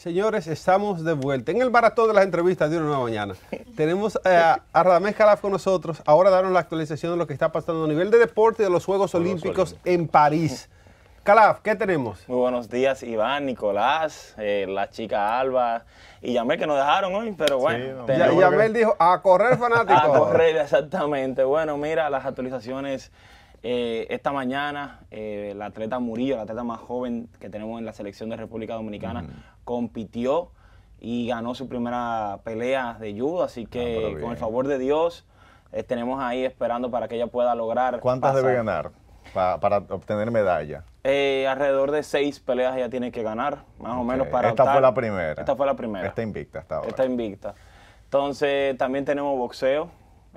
Señores, estamos de vuelta en el maratón de las entrevistas de una nueva mañana. Tenemos eh, a, Radamés Calaf con nosotros. Ahora darnos la actualización de lo que está pasando a nivel de deporte de los Juegos Olímpicos en París. Calaf, ¿qué tenemos? Muy buenos días, Iván, Nicolás, eh, la chica Alba y Yamel que nos dejaron hoy, pero bueno. Ya, tenemos Yamel dijo, a correr fanático. a correr, exactamente. Bueno, mira, las actualizaciones eh, esta mañana, eh, la atleta Murillo, la atleta más joven que tenemos en la selección de República Dominicana, compitió y ganó su primera pelea de judo, así Ah, que bien. con el favor de Dios eh, tenemos ahí esperando para que ella pueda lograr. ¿Cuántas pasar. debe ganar pa- para obtener medalla? Eh, alrededor de seis peleas ella tiene que ganar, más o menos para Esta optar- fue la primera. Esta fue la primera. Está invicta hasta ahora. Está invicta. Entonces también tenemos boxeo.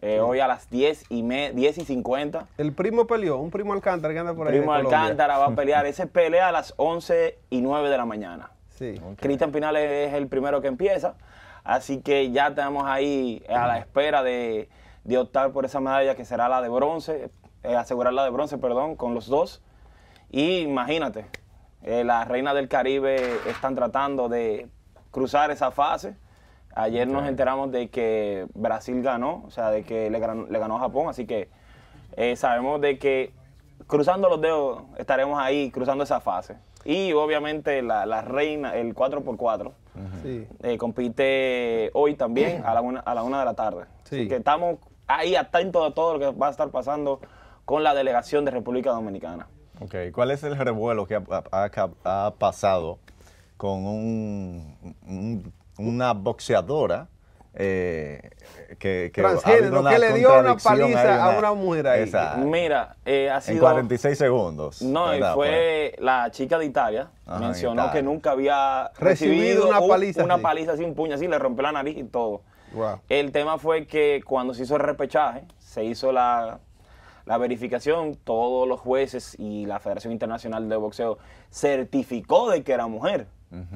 eh, Hoy a las 10 y, me, 10 y 50. El primo peleó, un primo Alcántara que anda por ahí. Primo. Alcántara va a pelear. Ese pelea a las 11 y 9 de la mañana. Sí. Cristian Pinal es el primero que empieza. Así que ya estamos ahí a la espera de, de optar por esa medalla que será la de bronce, eh, asegurar la de bronce, perdón, con los dos. Y imagínate, eh, las reinas del Caribe están tratando de cruzar esa fase. Ayer nos enteramos de que Brasil ganó, o sea, de que le ganó, le ganó a Japón, así que eh, sabemos de que cruzando los dedos estaremos ahí cruzando esa fase. Y obviamente la, la reina, el 4x4, Sí. eh, compite hoy también a la, una, a la una de la tarde. Sí. Así que estamos ahí atentos a todo lo que va a estar pasando con la delegación de República Dominicana. Ok, ¿Cuál es el revuelo que ha, ha- ha pasado con un- un- una boxeadora eh, que, Transgénero, que le dio una paliza a una mujer ahí. Esa, Mira, eh, ha en sido... 46 segundos. No, y fue la chica de Italia, Ajá, mencionó Italia. que nunca había Recibido recibido, una un- paliza una así. paliza así, un puño así, le rompió la nariz y todo. Wow. El tema fue que cuando se hizo el repechaje, se hizo la, la verificación, todos los jueces y la Federación Internacional de Boxeo certificó de que era mujer.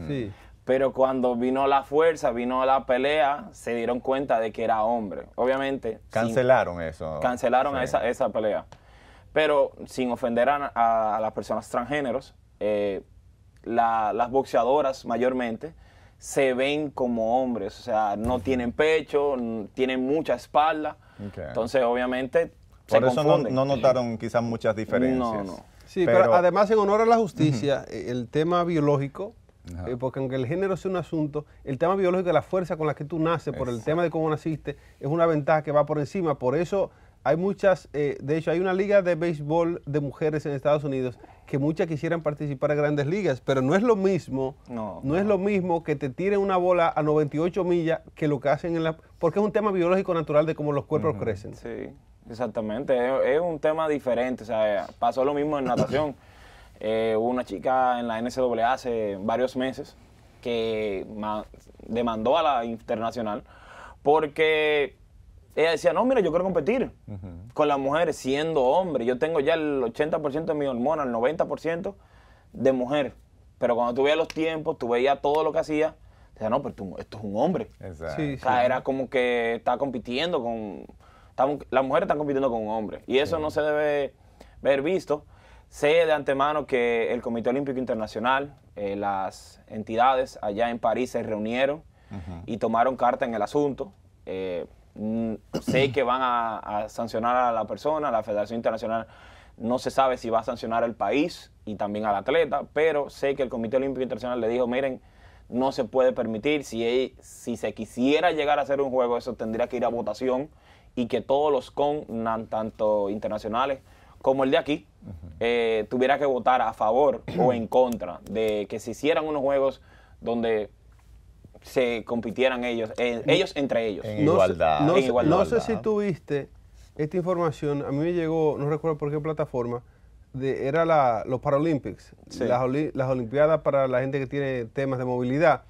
Sí. Pero cuando vino la fuerza, vino la pelea, se dieron cuenta de que era hombre. Obviamente. sin- Cancelaron eso. cancelaron Sí. esa, esa pelea. Pero sin ofender a, a- a las personas transgéneros, eh, la- las boxeadoras mayormente se ven como hombres, o sea, no tienen pecho, tienen mucha espalda. Entonces, obviamente, se Por eso no, confunden. no notaron quizás muchas diferencias. No, no. Sí, pero, Pero- además en honor a la justicia, eh, el tema biológico, Ajá. eh, porque aunque el género sea un asunto, el tema biológico de la fuerza con la que tú naces, por el tema de cómo naciste, es una ventaja que va por encima. Por eso hay muchas, eh, de hecho hay una liga de béisbol de mujeres en Estados Unidos que muchas quisieran participar en grandes ligas, pero no es lo mismo, No, es lo mismo que te tiren una bola a 98 millas que lo que hacen en la... Porque es un tema biológico natural de cómo los cuerpos crecen. Sí, exactamente. Es, es un tema diferente. O sea, pasó lo mismo en natación. Eh, hubo una chica en la NCAA hace varios meses que ma- demandó a la internacional porque ella decía, no, mira, yo quiero competir con las mujeres siendo hombre. Yo tengo ya el 80% de mi hormona, el 90% de mujer. Pero cuando tú veías los tiempos, tú veías todo lo que hacía, decías, no, pero tú- esto es un hombre. Exacto. Sí, O sea, era como que está compitiendo con... las mujeres están compitiendo con un hombre. Y eso no se debe ver visto. Sé de antemano que el Comité Olímpico Internacional, eh, las entidades allá en París se reunieron y tomaron carta en el asunto. Eh, mm, sé que van a, a sancionar a la persona, la Federación Internacional no se sabe si va a sancionar al país y también al atleta, pero sé que el Comité Olímpico Internacional le dijo, miren, no se puede permitir, si, si se quisiera llegar a hacer un juego, eso tendría que ir a votación y que todos los CON, tanto internacionales como el de aquí, eh, tuviera que votar a favor o en contra de que se hicieran unos juegos donde se compitieran ellos, eh, ellos entre ellos. En No sé- igualdad. No, En sé- igualdad. no sé si tuviste esta información, a mí me llegó, no recuerdo por qué plataforma, de, era la, los Paralympics, Sí. las, oli- las Olimpiadas para la gente que tiene temas de movilidad.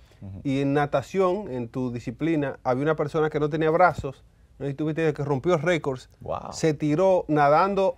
Y en natación, en tu disciplina, había una persona que no tenía brazos, no sé si tuviste que rompió récords, Wow. se tiró nadando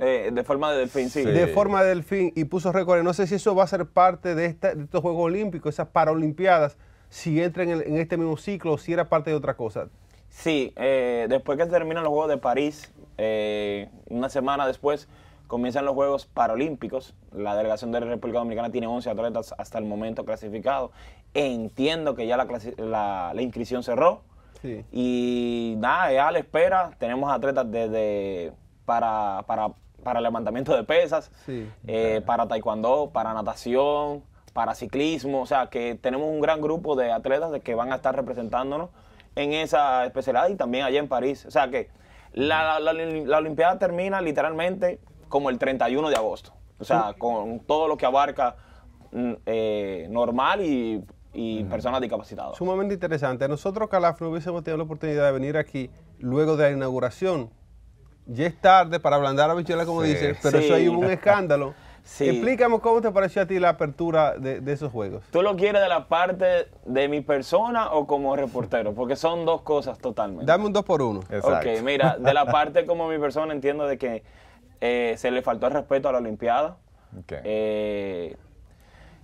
Eh, de forma de delfín, sí. Sí. de forma de delfín y puso récords. No sé si eso va a ser parte de, esta- de estos Juegos Olímpicos, esas Paralimpiadas, si entra en, este mismo ciclo o si era parte de otra cosa. Sí, eh, después que terminan los Juegos de París, eh, una semana después comienzan los Juegos Paralímpicos. La delegación de la República Dominicana tiene 11 atletas hasta el momento clasificados entiendo que ya la, la- la inscripción cerró. Sí. Y nada, ya a la espera. Tenemos atletas desde para, para, para levantamiento de pesas, Sí. eh, para taekwondo, para natación, para ciclismo. O sea, que tenemos un gran grupo de atletas que van a estar representándonos en esa especialidad y también allá en París. O sea que la, la, la Olimpiada termina literalmente como el 31 de agosto. O sea, con todo lo que abarca mm, eh, normal y, y personas discapacitadas. Sumamente interesante. Nosotros, Calaf, no hubiésemos tenido la oportunidad de venir aquí luego de la inauguración. Ya es tarde para ablandar a bichuela, como Sí. dices, pero Sí. eso ahí hubo un escándalo. Sí. Explícame cómo te pareció a ti la apertura de, de esos juegos. ¿Tú lo quieres de la parte de mi persona o como reportero? Porque son dos cosas totalmente. Dame un dos por uno. Exacto. Ok, mira, de la parte como mi persona entiendo de que eh, se le faltó el respeto a la Olimpiada. Ok. Eh,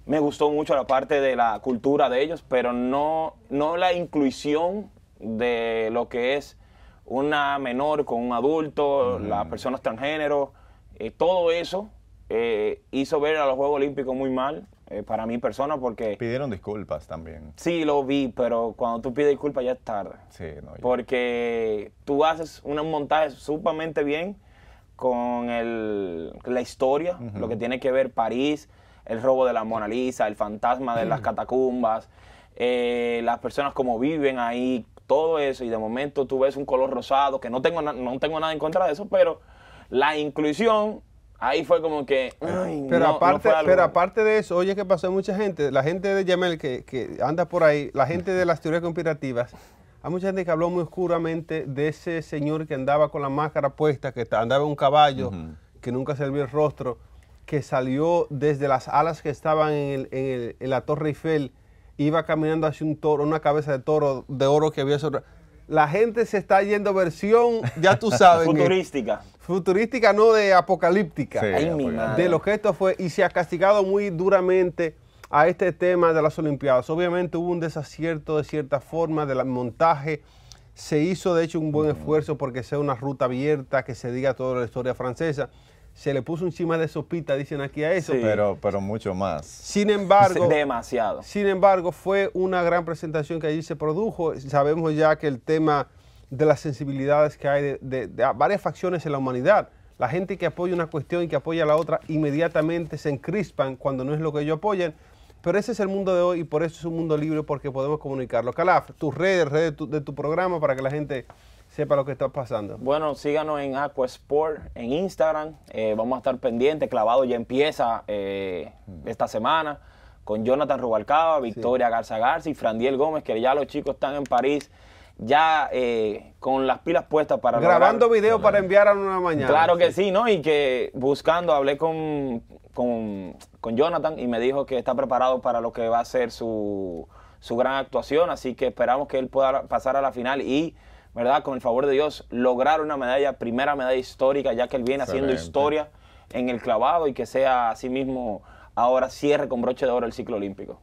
me gustó mucho la parte de la cultura de ellos, pero no, no la inclusión de lo que es una menor con un adulto, la persona transgénero, eh, todo eso eh, hizo ver a los Juegos Olímpicos muy mal eh, para mi persona porque Pidieron disculpas también. sí lo vi, pero cuando tú pides disculpas ya es tarde. Sí, no, ya. Porque tú haces un montaje sumamente bien con el- la historia, lo que tiene que ver París, el robo de la Mona Lisa, el fantasma de las catacumbas, las personas como viven ahí, todo eso, y de momento tú ves un color rosado, que no tengo, na- no tengo nada en contra de eso, pero la inclusión, ahí fue como que... ay, Pero, no- no aparte, fue algo- pero aparte de eso, oye, que pasó mucha gente, la gente de Yamel que, que anda por ahí, la gente de las teorías conspirativas, hay mucha gente que habló muy oscuramente de ese señor que andaba con la máscara puesta, que andaba en un caballo, que nunca se le vio el rostro, que salió desde las alas que estaban en, el- en el- en la Torre Eiffel, iba caminando hacia un toro, una cabeza de toro de oro que había sobre... La gente se está yendo versión, ya tú sabes, futurística. futurística, no de apocalíptica Sí, Ay, mi apoyado. madre. de lo que esto fue y se ha castigado muy duramente a este tema de las Olimpiadas. Obviamente hubo un desacierto de cierta forma del montaje. Se hizo de hecho un buen esfuerzo porque sea una ruta abierta, que se diga toda la historia francesa. Se le puso encima de sopita, dicen aquí a eso. Sí. Pero, pero mucho más. Sin embargo, Demasiado. sin embargo, fue una gran presentación que allí se produjo. Sabemos ya que el tema de las sensibilidades que hay de, de- de varias facciones en la humanidad, la gente que apoya una cuestión y que apoya a la otra, inmediatamente se encrispan cuando no es lo que ellos apoyan. Pero ese es el mundo de hoy y por eso es un mundo libre porque podemos comunicarlo. Calaf, tus redes, redes de tu, de tu programa para que la gente sepa lo que está pasando. Bueno, síganos en Aqua Sport en Instagram. Eh, vamos a estar pendientes. Clavado ya empieza eh, esta semana con Jonathan Rubalcaba, Victoria Garza Garza y Frandiel Gómez, que ya los chicos están en París, ya eh, con las pilas puestas para Grabando lograr- video para enviar a una mañana. Claro que sí, ¿no? Y que buscando, hablé con, con, con Jonathan y me dijo que está preparado para lo que va a ser su, su gran actuación, así que esperamos que él pueda pasar a la final y, ¿verdad? Con el favor de Dios, lograr una medalla, primera medalla histórica, ya que él viene haciendo historia en el clavado y que sea asimismo ahora cierre con broche de oro el ciclo olímpico.